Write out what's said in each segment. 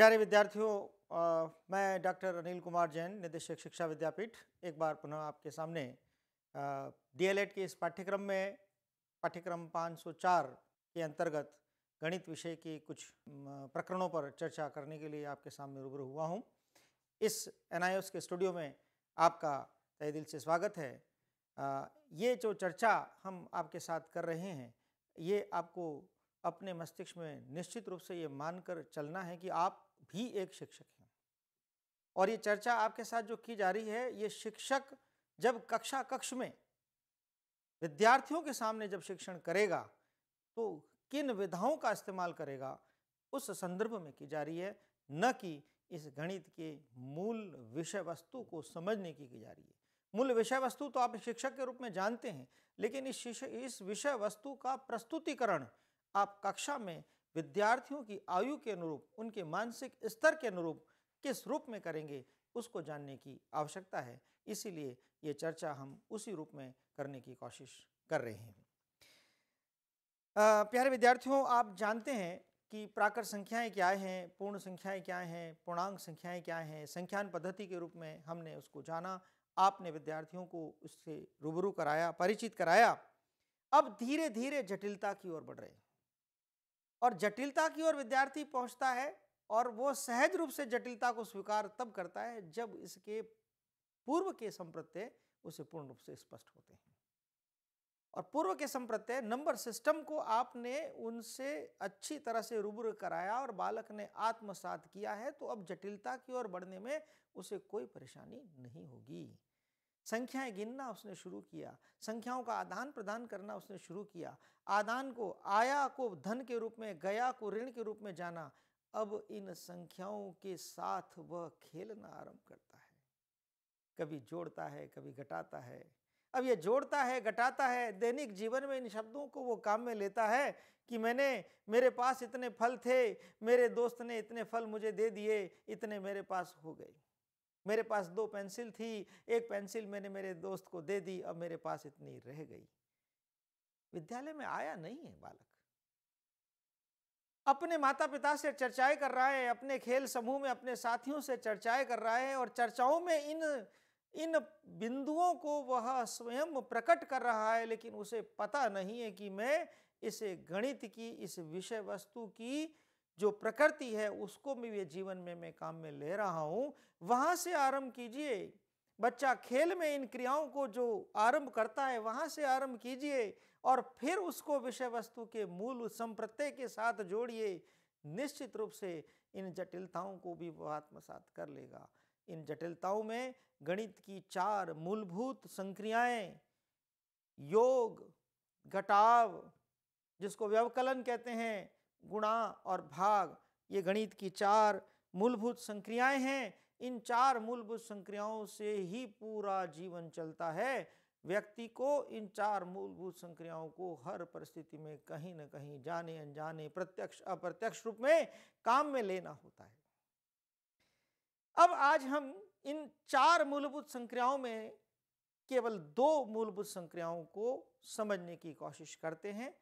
प्यारे विद्यार्थियों मैं डॉक्टर अनिल कुमार जैन, निदेशक शिक्षा विद्यापीठ, एक बार पुनः आपके सामने डीएलएड के इस पाठ्यक्रम में, पाठ्यक्रम 504 के अंतर्गत गणित विषय के कुछ प्रकरणों पर चर्चा करने के लिए आपके सामने रूबरू हुआ हूँ। इस एन के स्टूडियो में आपका तय दिल से स्वागत है। ये जो चर्चा हम आपके साथ कर रहे हैं, ये आपको अपने मस्तिष्क में निश्चित रूप से ये मानकर चलना है कि आप भी एक शिक्षक हैं। और ये चर्चा आपके साथ जो की जा रही है, ये शिक्षक जब कक्षा कक्ष में विद्यार्थियों के सामने जब शिक्षण करेगा तो किन विधाओं का इस्तेमाल करेगा, उस संदर्भ में की जा रही है, न कि इस गणित के मूल विषय वस्तु को समझने की की जा रही है। मूल विषय वस्तु तो आप शिक्षक के रूप में जानते हैं, लेकिन इस इस विषय वस्तु का प्रस्तुतिकरण आप कक्षा में विद्यार्थियों की आयु के अनुरूप, उनके मानसिक स्तर के अनुरूप किस रूप में करेंगे, उसको जानने की आवश्यकता है। इसीलिए ये चर्चा हम उसी रूप में करने की कोशिश कर रहे हैं। प्यारे विद्यार्थियों, आप जानते हैं कि प्राकृत संख्याएँ क्या हैं, पूर्ण संख्याएँ क्या हैं, पूर्णांक संख्याएँ क्या हैं, संख्यान पद्धति के रूप में हमने उसको जाना, आपने विद्यार्थियों को उससे रूबरू कराया, परिचित कराया। अब धीरे धीरे जटिलता की ओर बढ़ रहे हैं। और जटिलता की ओर विद्यार्थी पहुँचता है और वो सहज रूप से जटिलता को स्वीकार तब करता है जब इसके पूर्व के संप्रत्यय उसे पूर्ण रूप से स्पष्ट होते हैं। और पूर्व के संप्रत्यय नंबर सिस्टम को आपने उनसे अच्छी तरह से रूबरू कराया और बालक ने आत्मसात किया है तो अब जटिलता की ओर बढ़ने में उसे कोई परेशानी नहीं होगी। संख्याएँ गिनना उसने शुरू किया, संख्याओं का आदान प्रदान करना उसने शुरू किया, आदान को, आया को धन के रूप में, गया को ऋण के रूप में जाना, अब इन संख्याओं के साथ वह खेलना आरंभ करता है। कभी जोड़ता है, कभी घटाता है। अब ये जोड़ता है, घटाता है, दैनिक जीवन में इन शब्दों को वो काम में लेता है कि मैंने, मेरे पास इतने फल थे, मेरे दोस्त ने इतने फल मुझे दे दिए, इतने मेरे पास हो गए। मेरे पास दो पेंसिल थी, एक पेंसिल मैंने मेरे दोस्त को दे दी, अब मेरे पास इतनी रह गई। विद्यालय में आया नहीं है बालक। अपने माता पिता से चर्चाएँ कर रहा है, अपने खेल समूह में, अपने साथियों से चर्चाएँ कर रहा है और चर्चाओं में इन इन बिंदुओं को वह स्वयं प्रकट कर रहा है, लेकिन उसे पता नहीं है कि मैं इसे गणित की, इस विषय वस्तु की जो प्रकृति है, उसको भी ये जीवन में मैं काम में ले रहा हूँ। वहाँ से आरंभ कीजिए। बच्चा खेल में इन क्रियाओं को जो आरंभ करता है, वहाँ से आरंभ कीजिए और फिर उसको विषय वस्तु के मूल संप्रत्यय के साथ जोड़िए। निश्चित रूप से इन जटिलताओं को भी वह आत्मसात कर लेगा। इन जटिलताओं में गणित की चार मूलभूत संक्रियाएँ, योग, घटाव, जिसको व्यवकलन कहते हैं गुणा और भाग, ये गणित की चार मूलभूत संक्रियाएँ हैं। इन चार मूलभूत संक्रियाओं से ही पूरा जीवन चलता है। व्यक्ति को इन चार मूलभूत संक्रियाओं को हर परिस्थिति में कहीं ना कहीं जाने, अनजाने, प्रत्यक्ष, अप्रत्यक्ष रूप में काम में लेना होता है। अब आज हम इन चार मूलभूत संक्रियाओं में केवल दो मूलभूत संक्रियाओं को समझने की कोशिश करते हैं।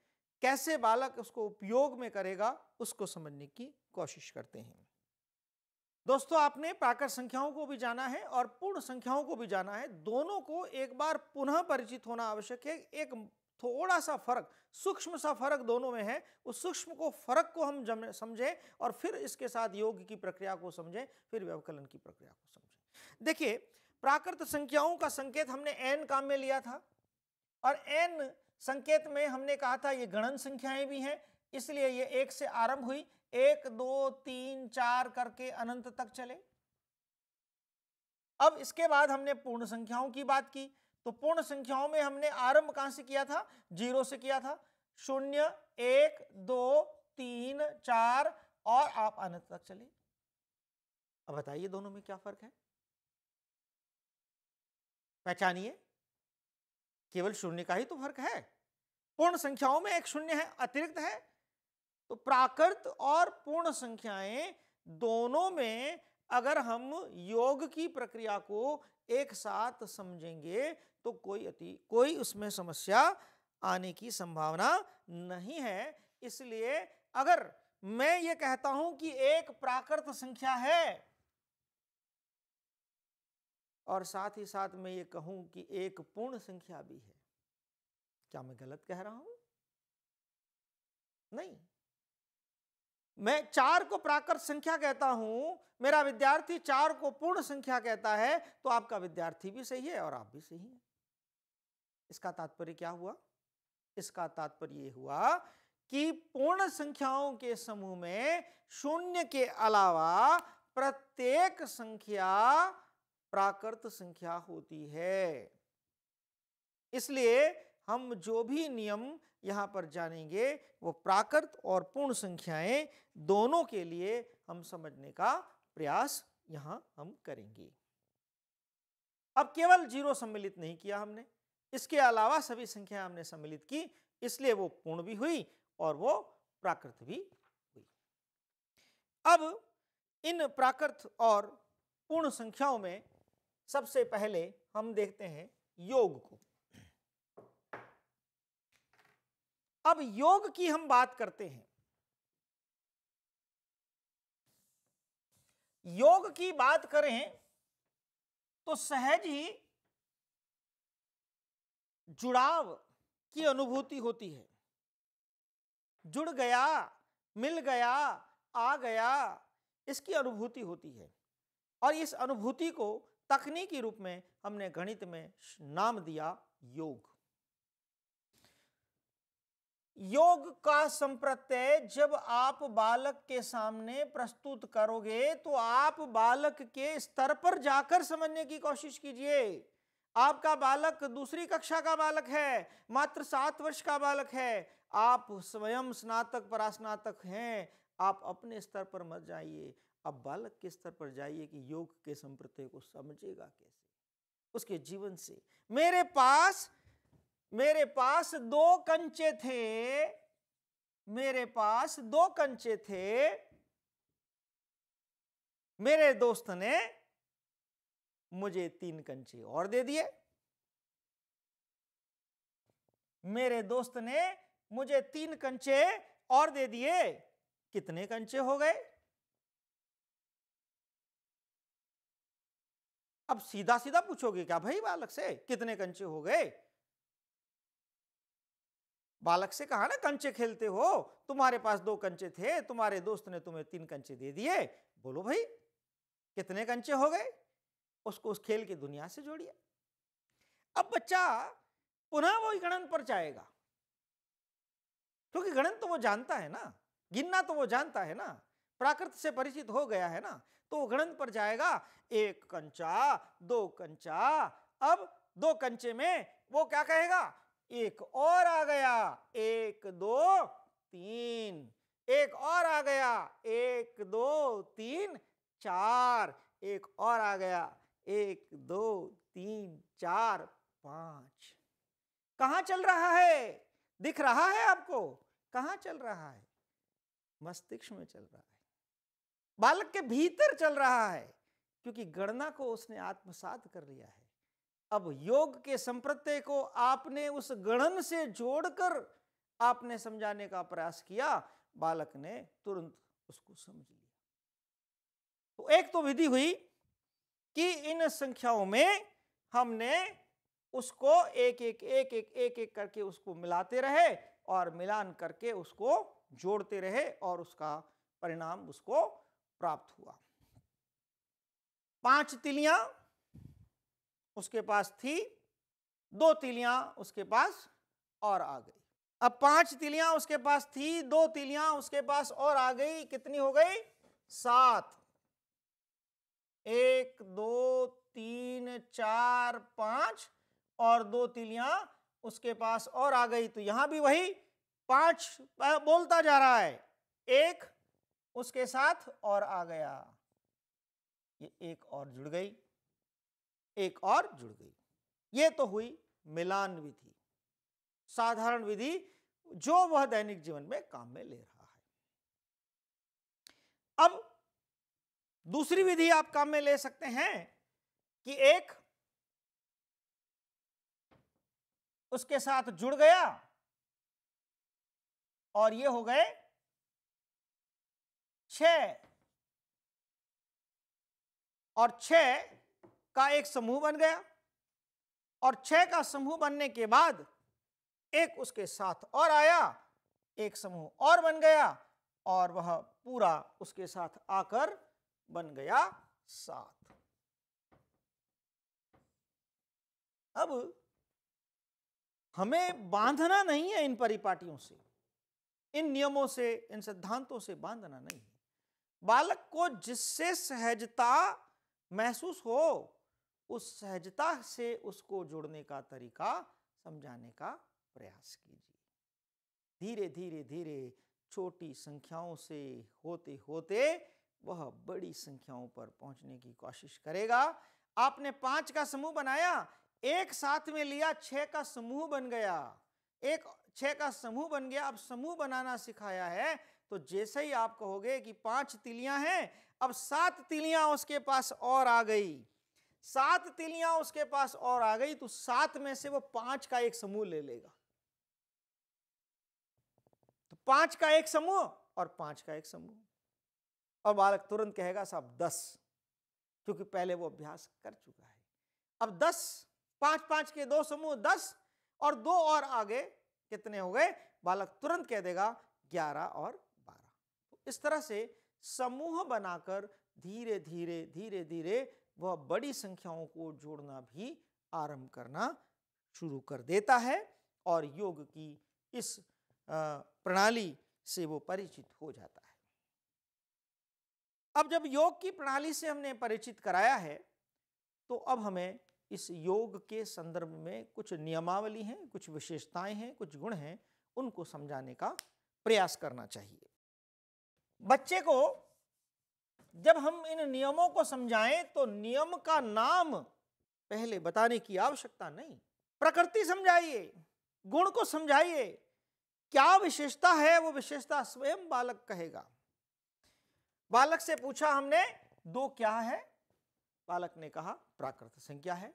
कैसे बालक उसको उपयोग में करेगा, उसको समझने की कोशिश करते हैं। दोस्तों, आपने प्राकृत संख्याओं को भी जाना है और पूर्ण संख्याओं को भी जाना है। दोनों को एक बार पुनः परिचित होना आवश्यक है। एक थोड़ा सा फ़र्क सूक्ष्म सा फ़र्क दोनों में है। उस सूक्ष्म को, फ़र्क को हम समझें और फिर इसके साथ योग की प्रक्रिया को समझें, फिर व्यवकलन की प्रक्रिया को समझें। देखिए, प्राकृत संख्याओं का संकेत हमने एन काम में लिया था और एन संकेत में हमने कहा था ये गणन संख्याएँ भी हैं, इसलिए ये एक से आरंभ हुई, एक, दो, तीन, चार करके अनंत तक चले। अब इसके बाद हमने पूर्ण संख्याओं की बात की तो पूर्ण संख्याओं में हमने आरंभ कहाँ से किया था? ज़ीरो से किया था। शून्य, एक, दो, तीन, चार और आप अनंत तक चले। अब बताइए दोनों में क्या फ़र्क है? पहचानिए। केवल शून्य का ही तो फ़र्क है। पूर्ण संख्याओं में एक शून्य है, अतिरिक्त है। तो प्राकृत और पूर्ण संख्याएँ दोनों में अगर हम योग की प्रक्रिया को एक साथ समझेंगे तो कोई अति, कोई उसमें समस्या आने की संभावना नहीं है। इसलिए अगर मैं ये कहता हूँ कि एक प्राकृत संख्या है और साथ ही साथ मैं ये कहूँ कि एक पूर्ण संख्या भी है। क्या मैं गलत कह रहा हूँ? नहीं। मैं चार को प्राकृत संख्या कहता हूँ, मेरा विद्यार्थी चार को पूर्ण संख्या कहता है तो आपका विद्यार्थी भी सही है और आप भी सही हैं। इसका तात्पर्य क्या हुआ? इसका तात्पर्य यह हुआ कि पूर्ण संख्याओं के समूह में शून्य के अलावा प्रत्येक संख्या प्राकृत संख्या होती है। इसलिए हम जो भी नियम यहाँ पर जानेंगे, वो प्राकृत और पूर्ण संख्याएँ दोनों के लिए हम समझने का प्रयास यहाँ हम करेंगे। अब केवल ज़ीरो सम्मिलित नहीं किया हमने, इसके अलावा सभी संख्या हमने सम्मिलित की, इसलिए वो पूर्ण भी हुई और वो प्राकृत भी हुई। अब इन प्राकृत और पूर्ण संख्याओं में सबसे पहले हम देखते हैं योग को। अब योग की हम बात करते हैं। योग की बात करें तो सहज ही जुड़ाव की अनुभूति होती है। जुड़ गया, मिल गया, आ गया, इसकी अनुभूति होती है। और इस अनुभूति को तकनीकी रूप में हमने गणित में नाम दिया योग। योग का संप्रत्यय जब आप बालक के सामने प्रस्तुत करोगे तो आप बालक के स्तर पर जाकर समझने की कोशिश कीजिए। आपका बालक दूसरी कक्षा का बालक है, मात्र सात वर्ष का बालक है। आप स्वयं स्नातक, परास्नातक हैं, आप अपने स्तर पर मत जाइए। अब बालक के स्तर पर जाइए कि योग के संप्रत्यय को समझेगा कैसे? उसके जीवन से। मेरे पास मेरे पास दो कंचे थे। मेरे पास दो कंचे थे। मेरे दोस्त ने मुझे तीन कंचे और दे दिए। मेरे दोस्त ने मुझे तीन कंचे और दे दिए। कितने कंचे हो गए? अब सीधा सीधा पूछोगे, क्या भाई बालक से? कितने कंचे हो गए? बालक से कहा ना, कंचे खेलते हो, तुम्हारे पास दो कंचे थे, तुम्हारे दोस्त ने तुम्हें तीन कंचे दे दिए। बोलो भाई, कितने कंचे हो गए? उसको उस खेल की दुनिया से जोड़िए। अब बच्चा पुनः वो गणन पर जाएगा। क्योंकि गणन तो वो जानता है ना, गिनना तो वो जानता है ना। प्राकृत से परिचित हो गया है ना तो गणन पर जाएगा, एक कंचा, दो कंचा, अब दो कंचे में वो क्या कहेगा? एक और आ गया, एक, दो, तीन, एक और आ गया, एक, दो, तीन, चार, एक और आ गया, एक, दो, तीन, चार, पाँच। कहा चल रहा है? दिख रहा है आपको? कहा चल रहा है? मस्तिष्क में चल रहा है। बालक के भीतर चल रहा है, क्योंकि गणना को उसने आत्मसात कर लिया है। अब योग के संप्रत्यय को आपने उस गणन से जोड़कर आपने समझाने का प्रयास किया, बालक ने तुरंत उसको समझ लिया। तो एक तो विधि हुई कि इन संख्याओं में हमने उसको एक एक एक एक एक एक करके उसको मिलाते रहे और मिलान करके उसको जोड़ते रहे और उसका परिणाम उसको प्राप्त हुआ। पाँच तिलियाँ उसके पास थी, दो तिलियाँ उसके पास और आ गई। अब पाँच तिलियाँ उसके पास थी, दो तिलियाँ उसके पास और आ गई, कितनी हो गई? सात। एक, दो, तीन, चार, पाँच और दो तिलियाँ उसके पास और आ गई। तो यहाँ भी वही पाँच बोलता जा रहा है। एक उसके साथ और आ गया। ये एक और जुड़ गई, एक और जुड़ गई। ये तो हुई मिलान विधि। साधारण विधि जो वह दैनिक जीवन में काम में ले रहा है। अब दूसरी विधि आप काम में ले सकते हैं कि एक उसके साथ जुड़ गया और ये हो गए छ और छ का एक समूह बन गया और छह का समूह बनने के बाद एक उसके साथ और आया, एक समूह और बन गया और वह पूरा उसके साथ आकर बन गया सात। अब हमें बांधना नहीं है इन परिपाटियों से, इन नियमों से, इन सिद्धांतों से बांधना नहीं बालक को जिससे सहजता महसूस हो, उस सहजता से उसको जोड़ने का तरीका समझाने का प्रयास कीजिए। धीरे धीरे धीरे छोटी संख्याओं से होते होते वह बड़ी संख्याओं पर पहुँचने की कोशिश करेगा। आपने पाँच का समूह बनाया, एक साथ में लिया, छह का समूह बन गया। एक, छह का समूह बन गया। अब समूह बनाना सिखाया है तो जैसे ही आप कहोगे कि पाँच तिलियाँ हैं, अब सात तिलियाँ उसके पास और आ गई। सात तिलियाँ उसके पास और आ गई तो सात में से वो पाँच का एक समूह ले लेगा। तो पाँच का एक समूह और पाँच का एक समूह। और बालक तुरंत कहेगा, साहब, दस, क्योंकि पहले वो अभ्यास कर चुका है। अब दस, पाँच पाँच के दो समूह, दस और दो और आगे कितने हो गए? बालक तुरंत कह देगा, ग्यारह और इस तरह से समूह बनाकर धीरे धीरे धीरे धीरे वह बड़ी संख्याओं को जोड़ना भी आरंभ करना शुरू कर देता है और योग की इस प्रणाली से वो परिचित हो जाता है। अब जब योग की प्रणाली से हमने परिचित कराया है तो अब हमें इस योग के संदर्भ में कुछ नियमावली हैं, कुछ विशेषताएँ हैं, कुछ गुण हैं, उनको समझाने का प्रयास करना चाहिए। बच्चे को जब हम इन नियमों को समझाएँ तो नियम का नाम पहले बताने की आवश्यकता नहीं। प्रकृति समझाइए, गुण को समझाइए। क्या विशेषता है, वो विशेषता स्वयं बालक कहेगा। बालक से पूछा हमने, दो क्या है? बालक ने कहा, प्राकृत संख्या है।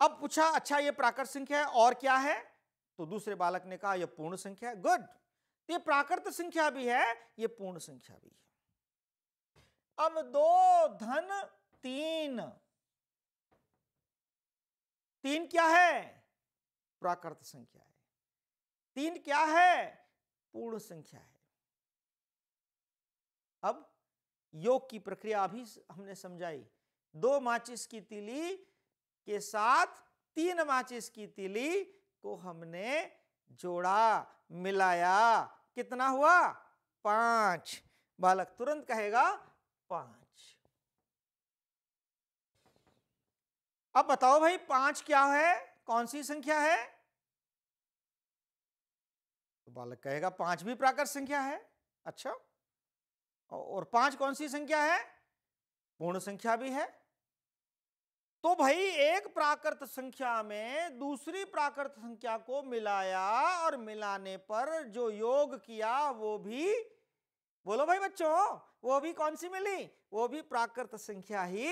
अब पूछा अच्छा ये प्राकृत संख्या है और क्या है? तो दूसरे बालक ने कहा, यह पूर्ण संख्या है। गुड। ये प्राकृत संख्या भी है, ये पूर्ण संख्या भी है। अब दो धन, तीन। तीन क्या है? प्राकृत संख्या है। तीन क्या है? पूर्ण संख्या है। अब योग की प्रक्रिया अभी हमने समझाई। दो माचिस की तिली के साथ तीन माचिस की तिली को हमने जोड़ा, मिलाया। कितना हुआ? पाँच। बालक तुरंत कहेगा, पाँच। अब बताओ भाई, पाँच क्या है? कौन सी संख्या है? तो बालक कहेगा, पाँच भी प्राकृत संख्या है। अच्छा। और पाँच कौन सी संख्या है? पूर्ण संख्या भी है। तो भाई एक प्राकृत संख्या में दूसरी प्राकृत संख्या को मिलाया और मिलाने पर जो योग किया, वो भी बोलो भाई बच्चों, वो भी कौन सी मिली? वो भी प्राकृत संख्या ही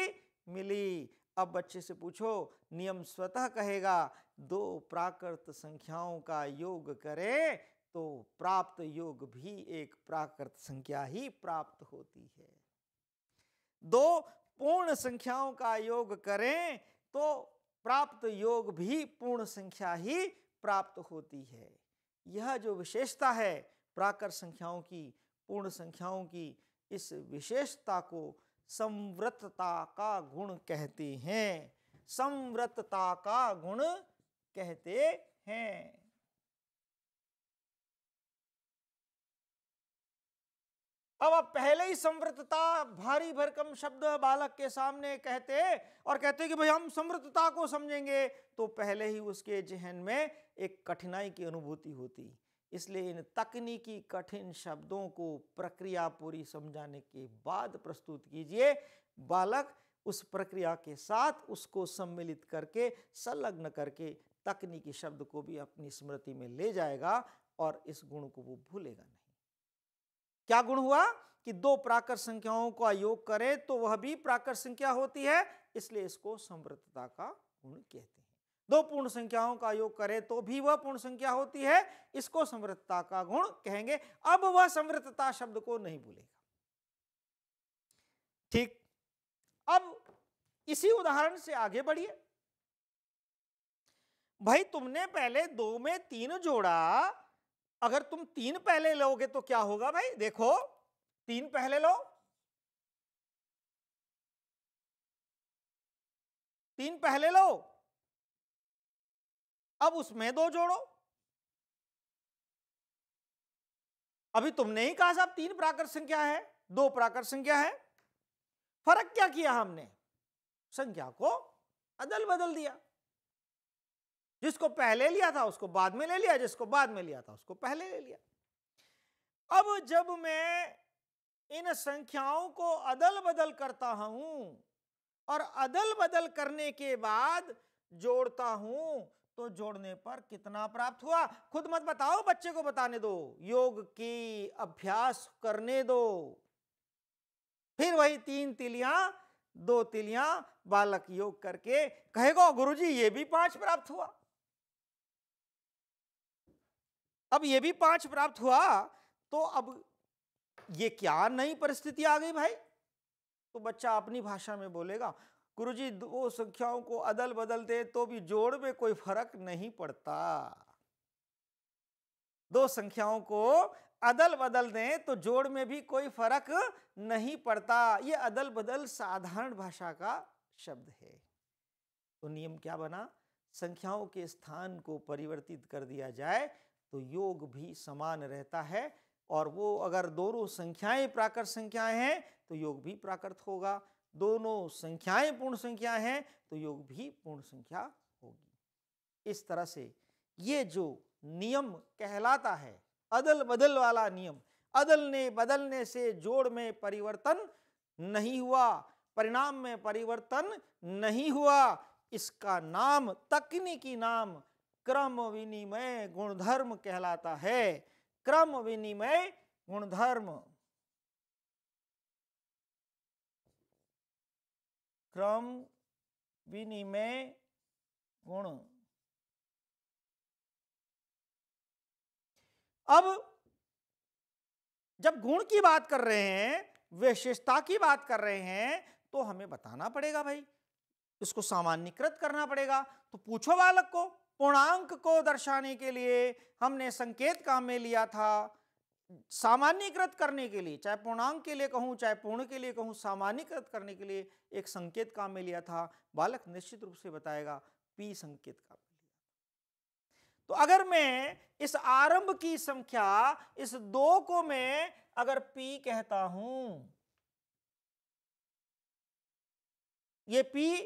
मिली। अब बच्चे से पूछो, नियम स्वतः कहेगा, दो प्राकृत संख्याओं का योग करें तो प्राप्त योग भी एक प्राकृत संख्या ही प्राप्त होती है। दो पूर्ण संख्याओं का योग करें तो प्राप्त योग भी पूर्ण संख्या ही प्राप्त होती है। यह जो विशेषता है, प्राकर संख्याओं की, पूर्ण संख्याओं की, इस विशेषता को संव्रतता का गुण कहते हैं। संव्रतता का गुण कहते हैं। अब आप पहले ही समृद्धता, भारी भरकम शब्द बालक के सामने कहते और कहते कि भाई हम समृद्धता को समझेंगे तो पहले ही उसके जहन में एक कठिनाई की अनुभूति होती। इसलिए इन तकनीकी कठिन शब्दों को प्रक्रिया पूरी समझाने के बाद प्रस्तुत कीजिए। बालक उस प्रक्रिया के साथ उसको सम्मिलित करके, संलग्न करके तकनीकी शब्द को भी अपनी स्मृति में ले जाएगा और इस गुण को वो भूलेगा नहीं। क्या गुण हुआ? कि दो प्राकर संख्याओं का योग करें तो वह भी प्राकर संख्या होती है, इसलिए इसको समृद्धता का गुण कहते हैं। दो पूर्ण संख्याओं का योग करें तो भी वह पूर्ण संख्या होती है, इसको समृद्धता का गुण कहेंगे। अब वह समृद्धता शब्द को नहीं भूलेगा। ठीक? अब इसी उदाहरण से आगे बढ़िए। भाई, तुमने पहले दो में तीन जोड़ा अगर तुम तीन पहले लोगे तो क्या होगा भाई? देखो, तीन पहले लो। तीन पहले लो। अब उसमें दो जोड़ो। अभी तुमने ही कहा साहब, तीन प्राकृत संख्या है, दो प्राकृत संख्या है। फ़र्क क्या किया हमने? संख्या को अदल बदल दिया। जिसको पहले लिया था उसको बाद में ले लिया, जिसको बाद में लिया था उसको पहले ले लिया। अब जब मैं इन संख्याओं को अदल बदल करता हूँ और अदल बदल करने के बाद जोड़ता हूँ तो जोड़ने पर कितना प्राप्त हुआ? खुद मत बताओ, बच्चे को बताने दो। योग की अभ्यास करने दो। फिर वही तीन तिलियाँ, दो तिलियाँ, बालक योग करके कहेगा, गुरुजी, ये भी पाँच प्राप्त हुआ। अब ये भी पाँच प्राप्त हुआ तो अब ये क्या नई परिस्थिति आ गई भाई? तो बच्चा अपनी भाषा में बोलेगा, गुरुजी, दो संख्याओं को अदल बदल दे तो भी जोड़ में कोई फ़र्क नहीं पड़ता। दो संख्याओं को अदल बदल दें तो जोड़ में भी कोई फ़र्क नहीं पड़ता। ये अदल बदल साधारण भाषा का शब्द है। तो नियम क्या बना? संख्याओं के स्थान को परिवर्तित कर दिया जाए तो योग भी समान रहता है और वो अगर दोनों संख्याएँ प्राकृत संख्याएँ हैं तो योग भी प्राकृत होगा। दोनों संख्याएँ पूर्ण संख्या हैं तो योग भी पूर्ण संख्या होगी। इस तरह से ये जो नियम कहलाता है, अदल बदल वाला नियम, अदलने बदलने से जोड़ में परिवर्तन नहीं हुआ, परिणाम में परिवर्तन नहीं हुआ, इसका नाम तकनीकी नाम क्रम विनिमय गुणधर्म कहलाता है। क्रम विनिमय गुणधर्म। क्रम विनिमय गुण। अब जब गुण की बात कर रहे हैं, विशेषता की बात कर रहे हैं तो हमें बताना पड़ेगा भाई। इसको सामान्यकृत करना पड़ेगा। तो पूछो बालक को पूर्णांक को दर्शाने के लिए हमने संकेत काम में लिया था सामान्यकृत करने के लिए। चाहे पूर्णांक के लिए कहूँ, चाहे पूर्ण के लिए कहूँ, सामान्यकृत करने के लिए एक संकेत काम में लिया था। बालक निश्चित रूप से बताएगा, पी संकेत काम तो अगर मैं इस आरंभ की संख्या, इस दो को मैं अगर पी कहता हूँ, ये पी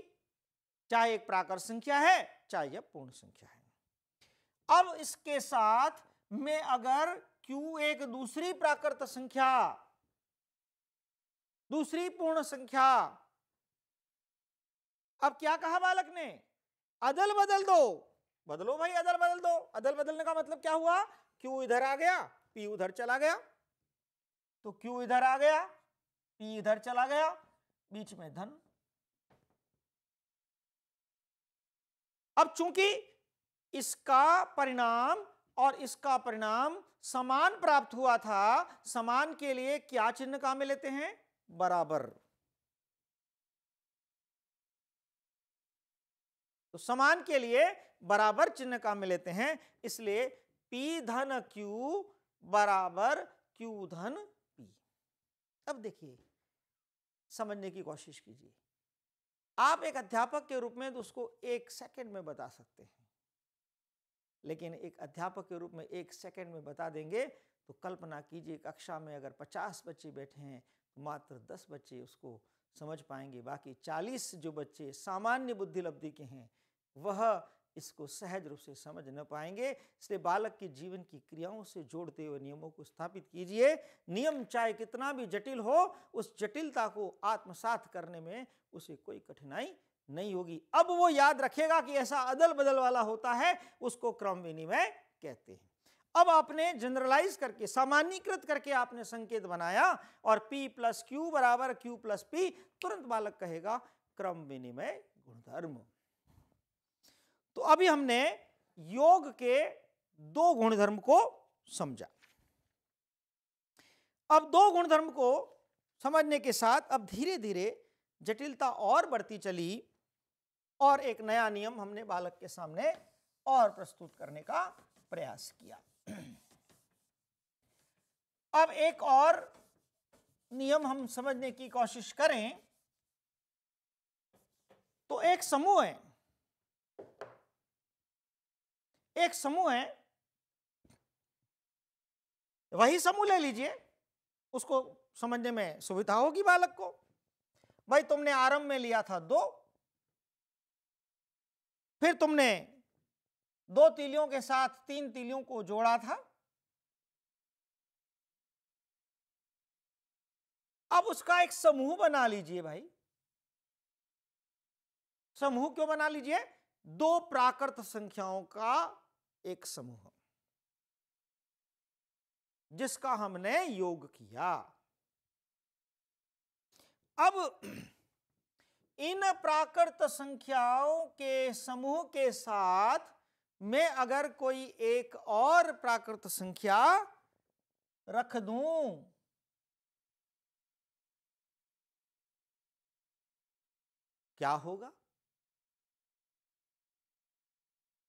चाहे एक प्राकर संख्या है, चाहे यह पूर्ण संख्या है। अब इसके साथ मैं अगर क्यू एक दूसरी प्राकृत संख्या, दूसरी पूर्ण संख्या, अब क्या कहा बालक ने? अदल बदल दो। बदलो भाई, अदल बदल दो। अदल बदलने का मतलब क्या हुआ? क्यू इधर आ गया पी उधर चला गया। तो क्यू इधर आ गया पी इधर चला गया, बीच में धन अब चूँकि इसका परिणाम और इसका परिणाम समान प्राप्त हुआ था, समान के लिए क्या चिन्ह काम में लेते हैं? बराबर। तो समान के लिए बराबर चिन्ह काम में लेते हैं? इसलिए P धन Q बराबर Q धन P अब देखिए, समझने की कोशिश कीजिए। आप एक अध्यापक के रूप में तो उसको एक सेकंड में बता सकते हैं। लेकिन एक अध्यापक के रूप में एक सेकंड में बता देंगे तो कल्पना कीजिए कक्षा में अगर 50 बच्चे बैठे हैं तो मात्र 10 बच्चे उसको समझ पाएँगे। बाकी 40 जो बच्चे सामान्य बुद्धि लब्धि के हैं, वह इसको सहज रूप से समझ न पाएँगे। इसलिए बालक के जीवन की क्रियाओं से जोड़ते हुए नियमों को स्थापित कीजिए। नियम चाहे कितना भी जटिल हो, उस जटिलता को आत्मसात करने में उसे कोई कठिनाई नहीं होगी। अब वो याद रखेगा कि ऐसा अदल बदल वाला होता है, उसको क्रम विनिमय कहते हैं। अब आपने जनरलाइज करके, सामान्यकृत करके आपने संकेत बनाया और P प्लस क्यू बराबर क्यू प्लस पी तुरंत बालक कहेगा क्रम विनिमय गुणधर्म। तो अभी हमने योग के दो गुणधर्म को समझा। अब दो गुणधर्म को समझने के साथ अब धीरे धीरे जटिलता और बढ़ती चली और एक नया नियम हमने बालक के सामने और प्रस्तुत करने का प्रयास किया। अब एक और नियम हम समझने की कोशिश करें तो एक समूह है। एक समूह है। वही समूह ले लीजिए, उसको समझने में सुविधा होगी बालक को। भाई, तुमने आरंभ में लिया था दो। फिर तुमने दो तीलियों के साथ तीन तीलियों को जोड़ा था। अब उसका एक समूह बना लीजिए भाई। समूह क्यों बना लीजिए? दो प्राकृत संख्याओं का एक समूह। जिसका हमने योग किया। अब इन प्राकृत संख्याओं के समूह के साथ मैं अगर कोई एक और प्राकृत संख्या रख दूँ। क्या होगा?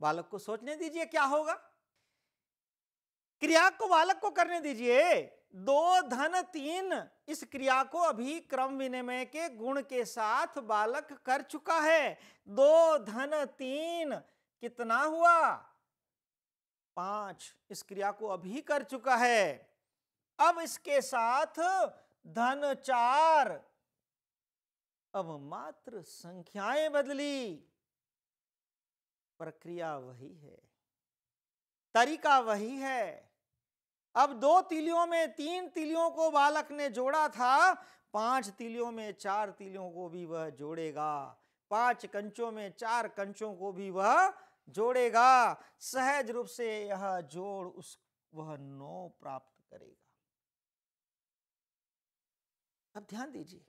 बालक को सोचने दीजिए क्या होगा। क्रिया को बालक को करने दीजिए। दो धन तीन, इस क्रिया को अभी क्रम विनिमय के गुण के साथ बालक कर चुका है। दो धन तीन, कितना हुआ? पाँच, इस क्रिया को अभी कर चुका है। अब इसके साथ धन चार। अब मात्र संख्याएँ बदली। प्रक्रिया वही है। तरीका वही है। अब दो तिलियों में, तीन तिलियों को बालक ने जोड़ा था, पाँच तिलियों में चार तिलियों को भी वह जोड़ेगा। पाँच कंचों में चार कंचों को भी वह जोड़ेगा। सहज रूप से यह जोड़ उस, वह नौ प्राप्त करेगा। अब ध्यान दीजिए।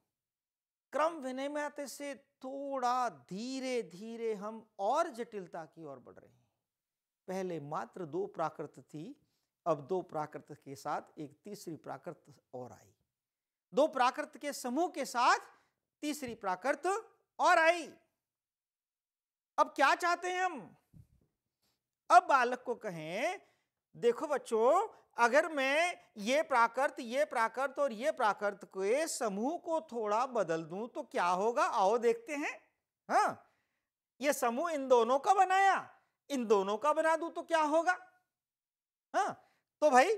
क्रम विनिमय से थोड़ा धीरे धीरे हम और जटिलता की ओर बढ़ रहे हैं। पहले मात्र दो प्राकृत थी, अब दो प्राकृत के साथ एक तीसरी प्राकृत और आई। दो प्राकृत के समूह के साथ तीसरी प्राकृत और आई। अब क्या चाहते हैं हम? अब बालक को कहें, देखो बच्चों अगर मैं ये प्राकृत ये प्राकृत और ये प्राकृत के समूह को थोड़ा बदल दूँ तो क्या होगा? आओ देखते हैं। हाँ ये समूह इन दोनों का बनाया। इन दोनों का बना दूँ तो क्या होगा? हाँ तो भाई,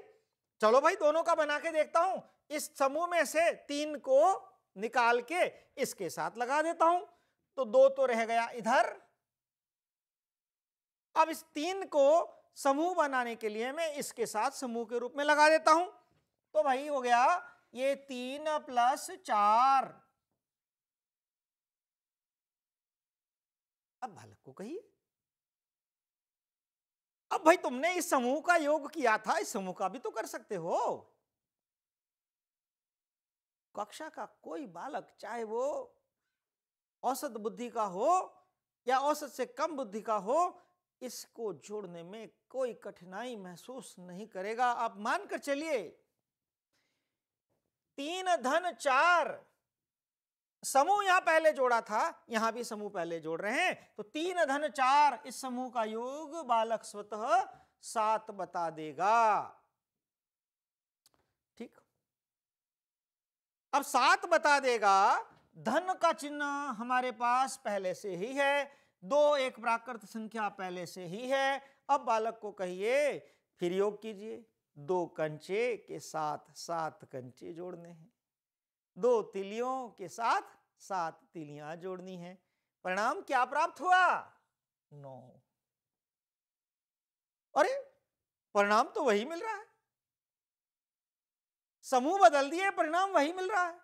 चलो भाई, दोनों का बना के देखता हूँ। इस समूह में से तीन को निकाल के इसके साथ लगा देता हूँ। तो दो तो रह गया इधर। अब इस तीन को समूह बनाने के लिए मैं इसके साथ समूह के रूप में लगा देता हूँ। तो भाई हो गया, ये तीन प्लस चार। अब बालक को कहिए। अब भाई तुमने इस समूह का योग किया था, इस समूह का भी तो कर सकते हो। कक्षा का कोई बालक, चाहे वो औसत बुद्धि का हो या औसत से कम बुद्धि का हो इसको जोड़ने में कोई कठिनाई महसूस नहीं करेगा। आप मानकर चलिए। तीन धन चार। समूह यहाँ पहले जोड़ा था, यहाँ भी समूह पहले जोड़ रहे हैं। तो तीन धन चार, इस समूह का योग बालक स्वतः सात बता देगा। ठीक। अब सात बता देगा। धन का चिन्ह हमारे पास पहले से ही है। दो एक प्राकृत संख्या पहले से ही है। अब बालक को कहिए, फिर योग कीजिए। दो कंचे के साथ सात कंचे जोड़ने हैं। दो तिलियों के साथ सात तिलियाँ जोड़नी है। परिणाम क्या प्राप्त हुआ? नौ। अरे, परिणाम तो वही मिल रहा है। समूह बदल दिए, परिणाम वही मिल रहा है।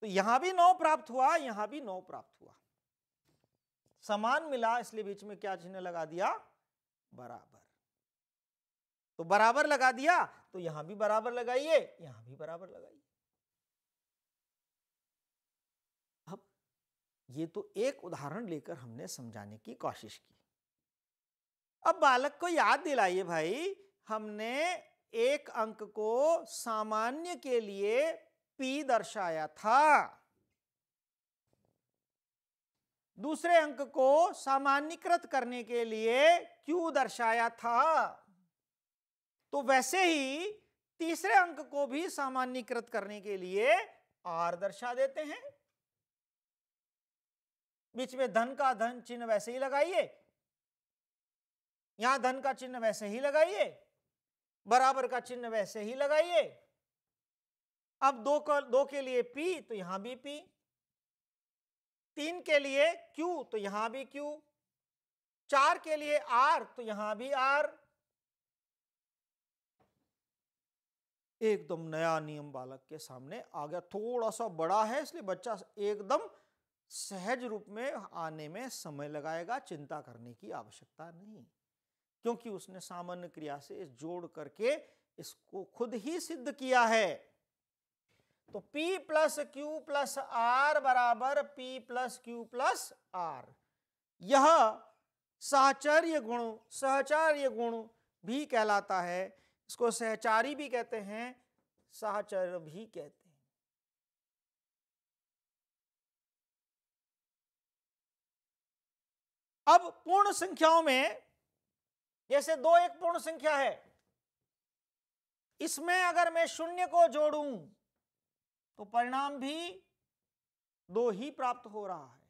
तो यहाँ भी नौ प्राप्त हुआ, यहाँ भी नौ प्राप्त हुआ। समान मिला, इसलिए बीच में क्या चिन्ह लगा दिया? बराबर। तो बराबर लगा दिया तो यहाँ भी बराबर लगाइए, यहाँ भी बराबर लगाइए। अब ये तो एक उदाहरण लेकर हमने समझाने की कोशिश की। अब बालक को याद दिलाइए भाई, हमने एक अंक को सामान्य के लिए पी दर्शाया था। दूसरे अंक को सामान्यकृत करने के लिए क्यू दर्शाया था? तो वैसे ही तीसरे अंक को भी सामान्यकृत करने के लिए आर दर्शा देते हैं। बीच में धन का धन चिन्ह वैसे ही लगाइए। यहाँ धन का चिन्ह वैसे ही लगाइए। बराबर का चिन्ह वैसे ही लगाइए। अब दो का, दो के लिए पी तो यहाँ भी पी। तीन के लिए क्यू तो यहाँ भी क्यू चार के लिए आर तो यहाँ भी आर एकदम नया नियम बालक के सामने आ गया। थोड़ा सा बड़ा है, इसलिए बच्चा एकदम सहज रूप में आने में समय लगाएगा, चिंता करने की आवश्यकता नहीं। क्योंकि उसने सामान्य क्रिया से जोड़ करके इसको खुद ही सिद्ध किया है। तो P plus Q plus R बराबर P plus Q plus R यह सहचर्य गुण, सहचार्य गुण भी कहलाता है। इसको सहचारी भी कहते हैं, सहचर्य भी कहते हैं। अब पूर्ण संख्याओं में, जैसे दो एक पूर्ण संख्या है, इसमें अगर मैं शून्य को जोड़ूं तो परिणाम भी दो ही प्राप्त हो रहा है।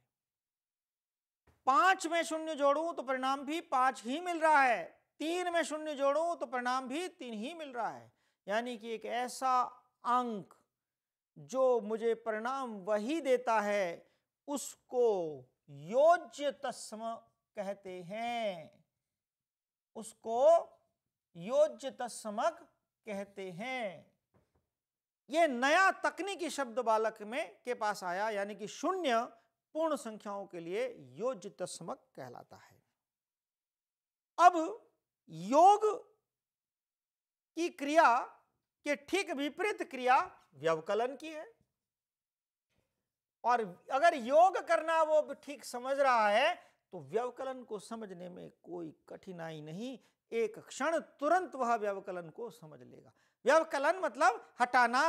पाँच में शून्य जोड़ूं तो परिणाम भी पाँच ही मिल रहा है। तीन में शून्य जोड़ूं तो परिणाम भी तीन ही मिल रहा है। यानी कि एक ऐसा अंक जो मुझे परिणाम वही देता है, उसको योज्य तस्म कहते हैं। उसको योज्य तस्मक कहते हैं। ये नया तकनीकी शब्द बालक में के पास आया, यानी कि शून्य पूर्ण संख्याओं के लिए योज्य तस्मक कहलाता है। अब योग की क्रिया के ठीक विपरीत क्रिया व्यवकलन की है। और अगर योग करना वो ठीक समझ रहा है तो व्यवकलन को समझने में कोई कठिनाई नहीं, एक क्षण तुरंत वह व्यवकलन को समझ लेगा। व्यवकलन मतलब हटाना।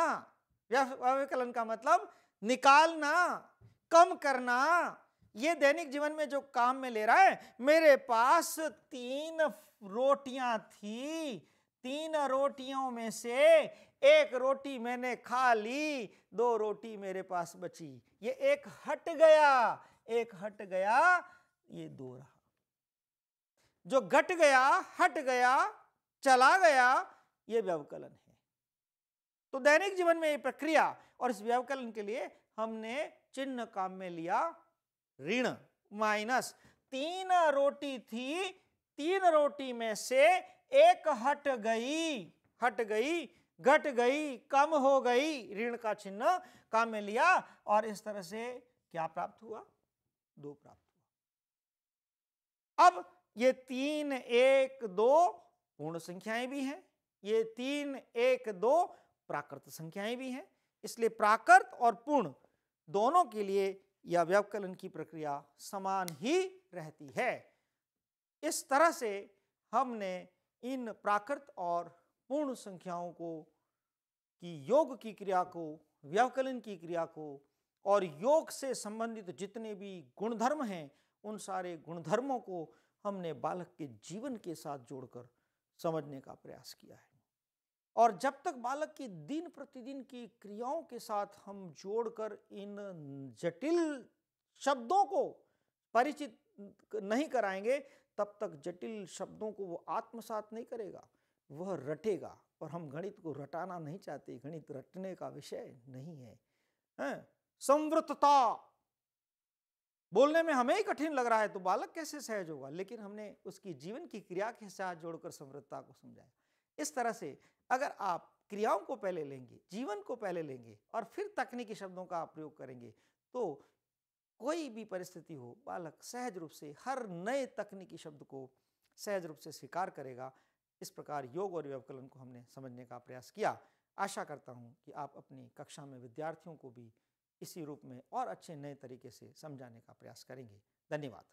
व्यवकलन का मतलब निकालना, कम करना। ये दैनिक जीवन में जो काम में ले रहा है, मेरे पास तीन रोटियाँ थी। तीन रोटियों में से एक रोटी मैंने खा ली, दो रोटी मेरे पास बची। ये एक हट गया, एक हट गया, ये दो रहा। जो घट गया, हट गया, चला गया, ये व्यवकलन है। तो दैनिक जीवन में ये प्रक्रिया और इस व्यवकलन के लिए हमने चिन्ह काम में लिया ऋण माइनस। तीन रोटी थी, तीन रोटी में से एक हट गई हट गई, घट गई, कम हो गई, ऋण का चिन्ह काम में लिया और इस तरह से क्या प्राप्त हुआ? दो प्राप्त हुआ। अब ये तीन एक दो पूर्ण संख्याएँ भी हैं, ये तीन एक दो प्राकृत संख्याएँ भी हैं, इसलिए प्राकृत और पूर्ण दोनों के लिए यह व्यवकलन की प्रक्रिया समान ही रहती है। इस तरह से हमने इन प्राकृत और पूर्ण संख्याओं को, की योग की क्रिया को, व्यवकलन की क्रिया को, और योग से संबंधित जितने भी गुणधर्म हैं, उन सारे गुणधर्मों को हमने बालक के जीवन के साथ जोड़कर समझने का प्रयास किया है। और जब तक बालक की दिन प्रतिदिन की क्रियाओं के साथ हम जोड़कर इन जटिल शब्दों को परिचित नहीं कराएँगे तब तक जटिल शब्दों को वो आत्मसात नहीं करेगा वह रटेगा। और हम गणित को रटाना नहीं चाहते गणित रटने का विषय नहीं है, है? संवृतता। बोलने में हमें ही कठिन लग रहा है तो बालक कैसे सहज होगा? लेकिन हमने उसकी जीवन की क्रिया के साथ जोड़कर संवृतता को समझाया। इस तरह से अगर आप क्रियाओं को पहले लेंगे, जीवन को पहले लेंगे और फिर तकनीकी शब्दों का प्रयोग करेंगे तो कोई भी परिस्थिति हो, बालक सहज रूप से हर नए तकनीकी शब्द को सहज रूप से स्वीकार करेगा। इस प्रकार योग और व्यवकलन को हमने समझने का प्रयास किया। आशा करता हूँ कि आप अपनी कक्षा में विद्यार्थियों को भी इसी रूप में और अच्छे नए तरीके से समझाने का प्रयास करेंगे। धन्यवाद।